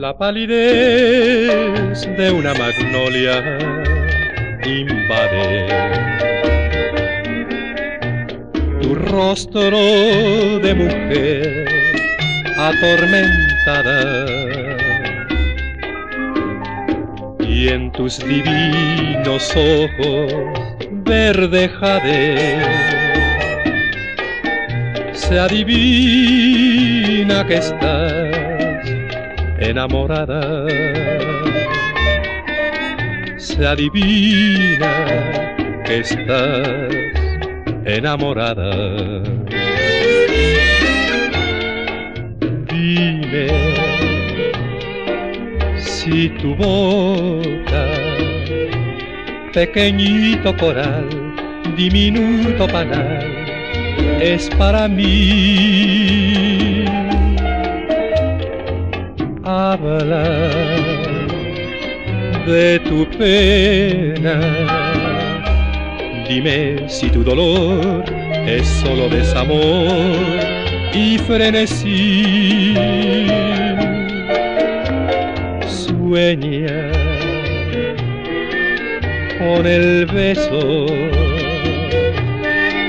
La palidez de una magnolia invade. Tu rostro de mujer atormentada. Y en tus divinos ojos verde jade se adivina que estás enamorada se adivina que estás enamorada dime si tu boca pequeñito coral, diminuto panal, es para mí. De tu pena, dime si tu dolor es solo desamor y frenesí. Sueña con el beso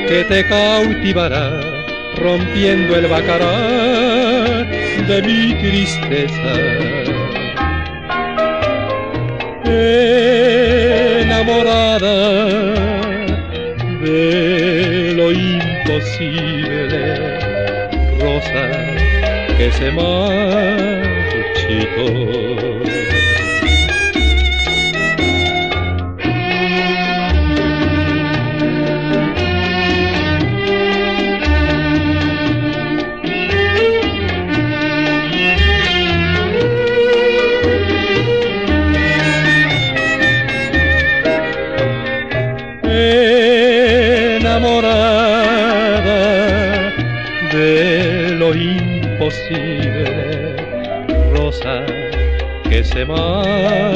que te cautivará, rompiendo el bacará de mi tristeza. Enamorada de lo imposible, rosa que se marchitó. De lo imposible, rosa que se marcha